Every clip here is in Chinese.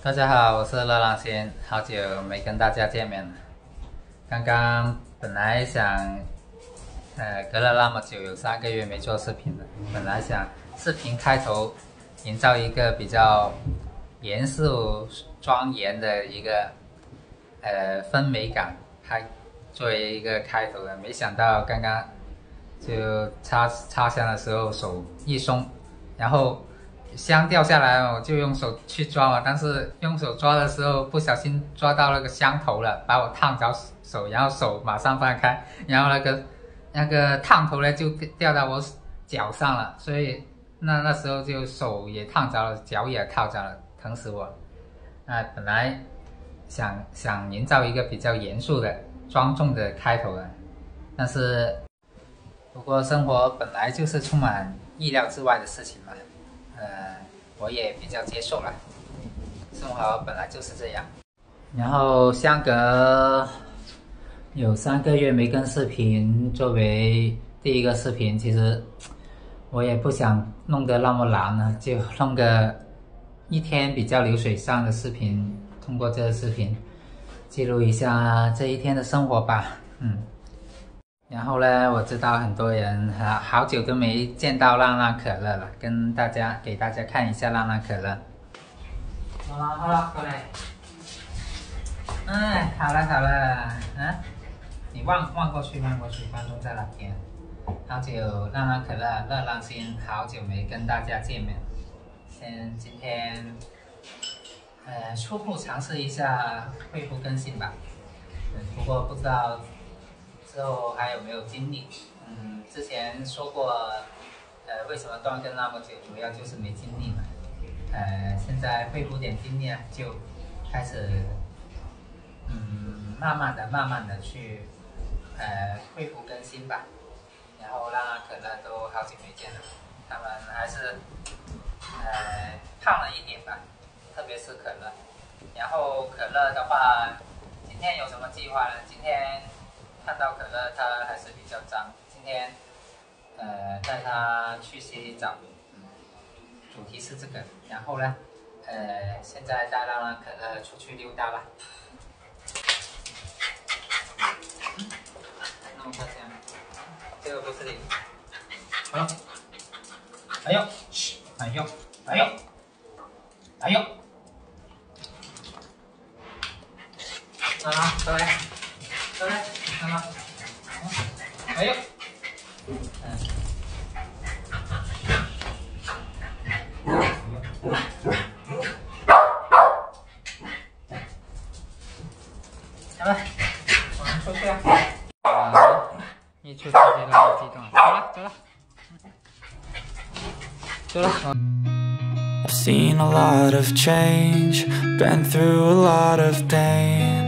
大家好，我是乐浪仙，好久没跟大家见面了。刚刚本来想，呃，隔了那么久，有三个月没做视频了。本来想视频开头营造一个比较严肃庄严的一个呃氛围感，开作为一个开头的。没想到刚刚就插插香的时候手一松，然后。香掉下来，我就用手去抓嘛，但是用手抓的时候不小心抓到那个香头了，把我烫着手，然后手马上放开，然后那个那个烫头呢就掉到我脚上了，所以那那时候就手也烫着了，脚也烫着了，疼死我。那本来想想营造一个比较严肃的、庄重的开头的，但是不过生活本来就是充满意料之外的事情嘛。呃，我也比较接受了，生活本来就是这样。然后相隔有三个月没更视频，作为第一个视频，其实我也不想弄得那么难呢，就弄个一天比较流水上的视频，通过这个视频记录一下这一天的生活吧，嗯。然后呢，我知道很多人好好久都没见到浪浪可乐了，跟大家给大家看一下浪浪可乐。好了好了，过来。哎，好了好了，嗯，你望望过去望过去，观众在哪边？好久浪浪可乐乐浪心，好久没跟大家见面。先今天，呃，初步尝试一下恢复更新吧。嗯，不过不知道。之后还有没有精力？嗯，之前说过，呃，为什么断更那么久，主要就是没精力嘛。呃，现在恢复点精力啊，就开始，嗯，慢慢的、慢慢的去，呃，恢复更新吧。然后让可乐都好久没见了，他们还是，呃，胖了一点吧，特别是可乐。然后可乐的话，今天有什么计划呢？今天。看到可乐，它还是比较脏。今天，呃，带它去洗洗澡，嗯，主题是这个。然后呢，呃，现在带让可乐出去溜达吧。那么快先，这个不是你。好了，哎呦，哎呦，哎呦，哎呦，啊，过来，过来。看吗？哎呦，嗯，来吧，我们出去啊！一出去就那么激动，走了走了，走了。I've seen a lot of change, been through a lot of pain.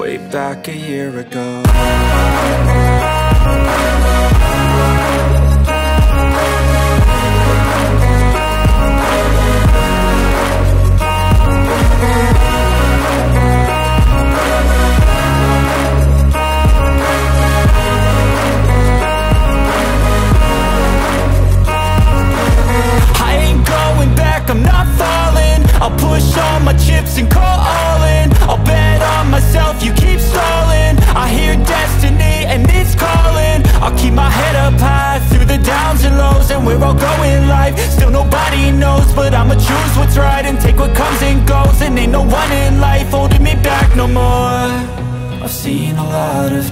way back a year ago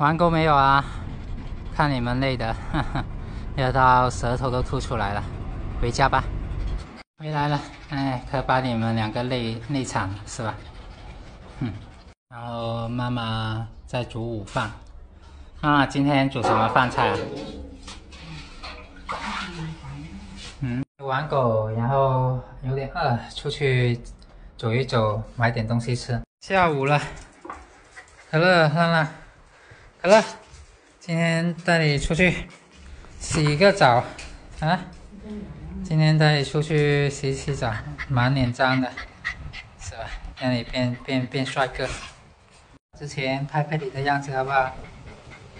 玩够没有啊？看你们累的，要到舌头都吐出来了。回家吧。回来了，哎，可把你们两个累累惨了，是吧？哼。然后妈妈在煮午饭。妈妈，今天煮什么饭菜啊？嗯，玩狗，然后有点饿，出去走一走，买点东西吃。下午了，可乐，浪浪。可乐，今天带你出去洗个澡啊！今天带你出去洗洗澡，满脸脏的，是吧？让你变变变帅哥。之前拍拍你的样子好不好？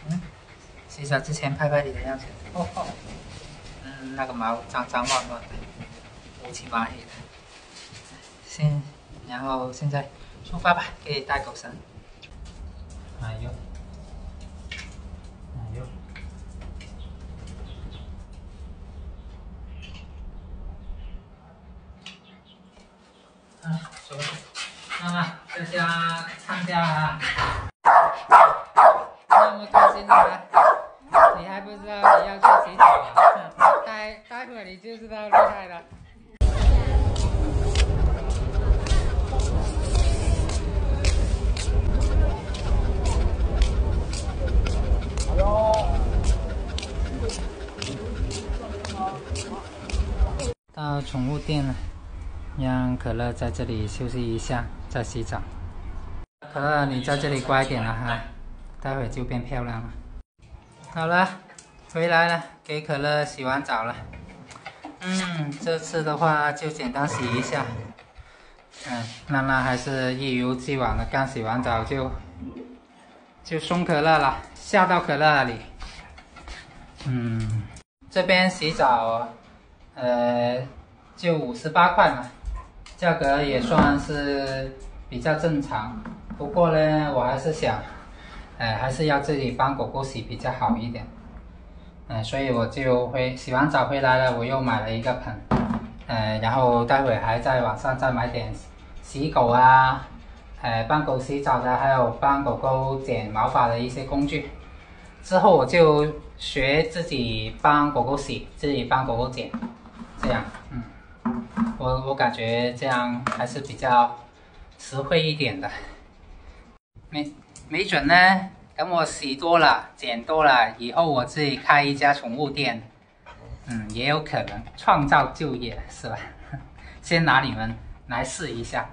嗯，洗澡之前拍拍你的样子。哦哦，嗯，那个毛脏脏乱乱的，乌漆嘛黑的。先，然后现在出发吧，给你带狗绳。哎呦！妈妈，在家参加啊！那么开心的吗？你还不知道你要去洗澡啊？待待会儿你就知道厉害了。到宠物店了。让可乐在这里休息一下，在洗澡。可乐，你在这里乖点了哈，待会就变漂亮了。好了，回来了，给可乐洗完澡了。嗯，这次的话就简单洗一下。嗯，娜娜还是一如既往的，刚洗完澡就就送可乐了，下到可乐那里。嗯，这边洗澡，呃，就五十八块嘛。价格也算是比较正常，不过呢，我还是想，哎，还是要自己帮狗狗洗比较好一点，嗯，所以我就回洗完澡回来了，我又买了一个盆，嗯，然后待会还在网上再买点洗狗啊，哎，帮狗洗澡的，还有帮狗狗剪毛发的一些工具，之后我就学自己帮狗狗洗，自己帮狗狗剪，这样，嗯。我我感觉这样还是比较实惠一点的，没没准呢，等我洗多了、剪多了以后，我自己开一家宠物店，嗯，也有可能创造就业，是吧？先拿你们来试一下。